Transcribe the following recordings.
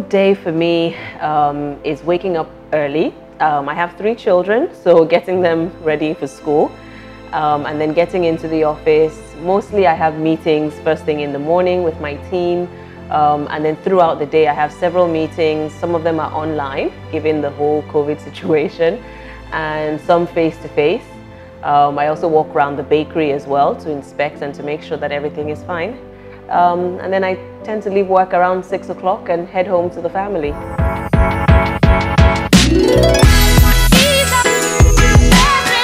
day for me um, is waking up early. Um, I have three children, so getting them ready for school um, and then getting into the office. Mostly I have meetings first thing in the morning with my team um, and then throughout the day I have several meetings. Some of them are online given the whole COVID situation and some face to face. Um, I also walk around the bakery as well to inspect and to make sure that everything is fine. Um, and then I tend to leave work around 6 o'clock and head home to the family.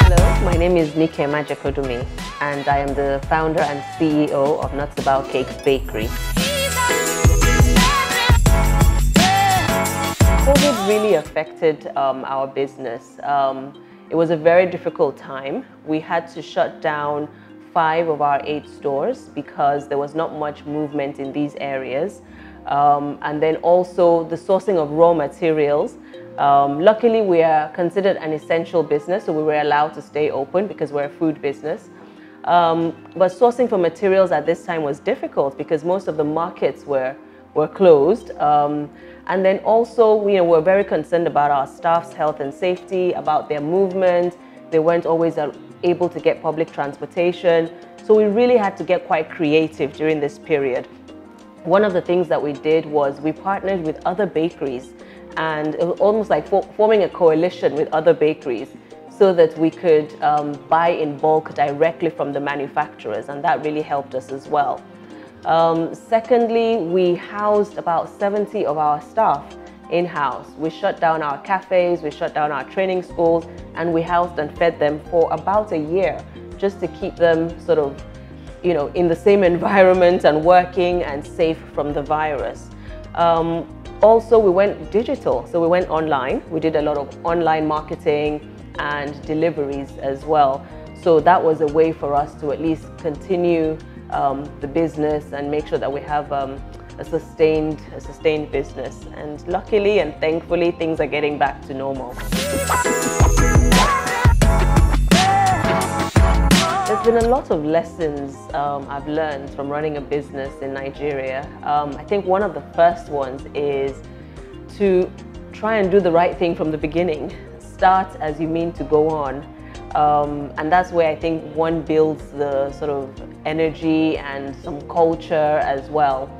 Hello, my name is Nike Majekodunmi and I am the founder and CEO of Nuts About Cakes Bakery. COVID really affected um, our business. Um, it was a very difficult time. We had to shut down five of our eight stores because there was not much movement in these areas. Um, and then also the sourcing of raw materials. Um, luckily, we are considered an essential business, so we were allowed to stay open because we're a food business. Um, but sourcing for materials at this time was difficult because most of the markets were, were closed. Um, and then also, you know, we're very concerned about our staff's health and safety, about their movement. They weren't always able to get public transportation. So we really had to get quite creative during this period. One of the things that we did was we partnered with other bakeries and it was almost like forming a coalition with other bakeries so that we could um, buy in bulk directly from the manufacturers and that really helped us as well. Um, secondly, we housed about 70 of our staff in-house. We shut down our cafes, we shut down our training schools, and we housed and fed them for about a year just to keep them sort of, you know, in the same environment and working and safe from the virus. Um, also, we went digital, so we went online. We did a lot of online marketing and deliveries as well. So that was a way for us to at least continue um, the business and make sure that we have um, a sustained, a sustained business. And luckily and thankfully, things are getting back to normal. There's been a lot of lessons um, I've learned from running a business in Nigeria. Um, I think one of the first ones is to try and do the right thing from the beginning. Start as you mean to go on. Um, and that's where I think one builds the sort of energy and some culture as well.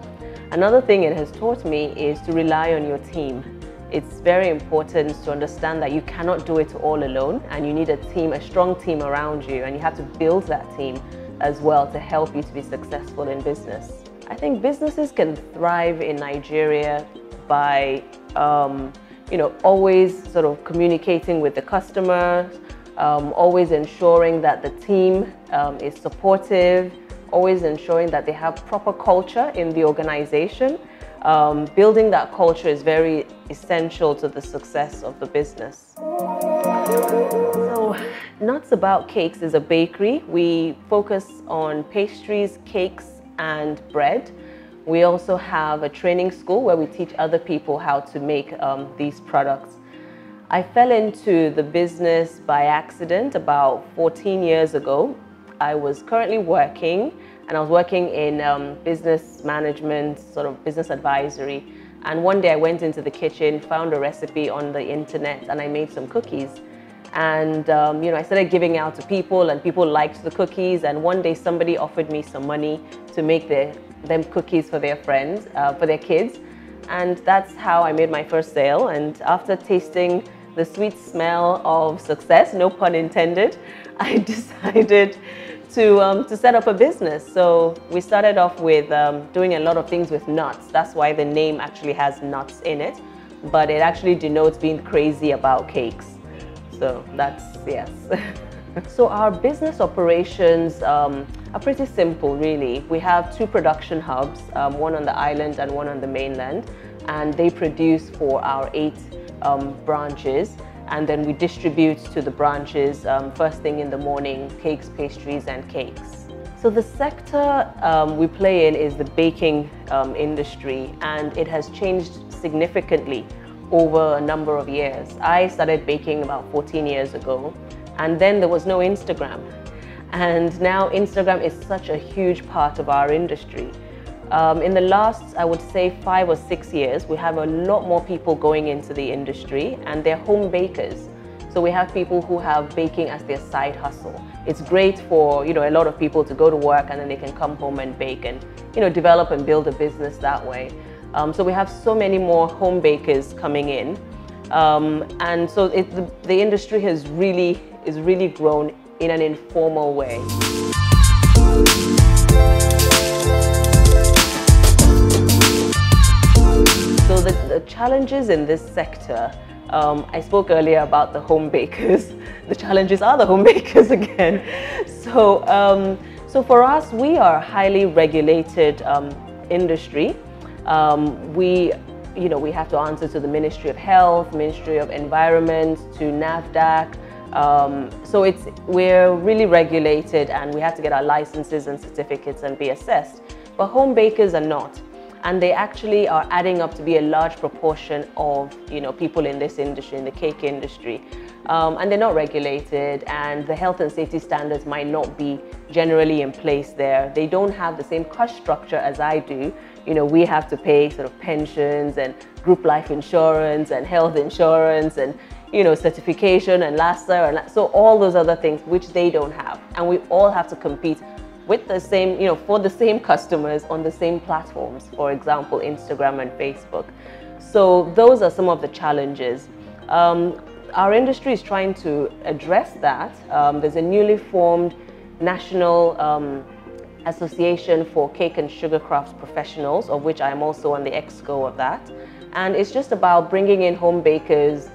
Another thing it has taught me is to rely on your team. It's very important to understand that you cannot do it all alone and you need a team, a strong team around you and you have to build that team as well to help you to be successful in business. I think businesses can thrive in Nigeria by um, you know, always sort of communicating with the customer, um, always ensuring that the team um, is supportive, always ensuring that they have proper culture in the organization. Um, building that culture is very essential to the success of the business. So, Nuts About Cakes is a bakery. We focus on pastries, cakes, and bread. We also have a training school where we teach other people how to make um, these products. I fell into the business by accident about 14 years ago. I was currently working and I was working in um, business management, sort of business advisory. And one day I went into the kitchen, found a recipe on the internet, and I made some cookies. And um, you know, I started giving out to people, and people liked the cookies. And one day somebody offered me some money to make their, them cookies for their friends, uh, for their kids. And that's how I made my first sale. And after tasting the sweet smell of success, no pun intended, I decided to, um, to set up a business. So we started off with um, doing a lot of things with nuts. That's why the name actually has nuts in it, but it actually denotes being crazy about cakes. So that's, yes. so our business operations um, are pretty simple, really. We have two production hubs, um, one on the island and one on the mainland, and they produce for our eight um, branches and then we distribute to the branches um, first thing in the morning, cakes, pastries and cakes. So the sector um, we play in is the baking um, industry and it has changed significantly over a number of years. I started baking about 14 years ago and then there was no Instagram. And now Instagram is such a huge part of our industry. Um, in the last, I would say, five or six years, we have a lot more people going into the industry and they're home bakers. So we have people who have baking as their side hustle. It's great for you know a lot of people to go to work and then they can come home and bake and you know develop and build a business that way. Um, so we have so many more home bakers coming in, um, and so it, the, the industry has really is really grown in an informal way. The, the challenges in this sector um, I spoke earlier about the home bakers. the challenges are the home bakers again. So, um, so for us, we are a highly regulated um, industry. Um, we, you know, we have to answer to the Ministry of Health, Ministry of Environment, to NAFDAC. Um, so it's, we're really regulated and we have to get our licenses and certificates and be assessed. But home bakers are not and they actually are adding up to be a large proportion of you know people in this industry, in the cake industry. Um, and they're not regulated and the health and safety standards might not be generally in place there. They don't have the same cost structure as I do. You know, we have to pay sort of pensions and group life insurance and health insurance and you know, certification and LASA and so all those other things which they don't have. And we all have to compete with the same, you know, for the same customers on the same platforms, for example, Instagram and Facebook. So those are some of the challenges. Um, our industry is trying to address that. Um, there's a newly formed National um, Association for Cake and Sugar Crafts Professionals, of which I'm also on the exco of that. And it's just about bringing in home bakers,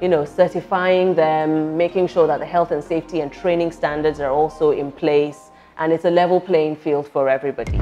you know, certifying them, making sure that the health and safety and training standards are also in place, and it's a level playing field for everybody.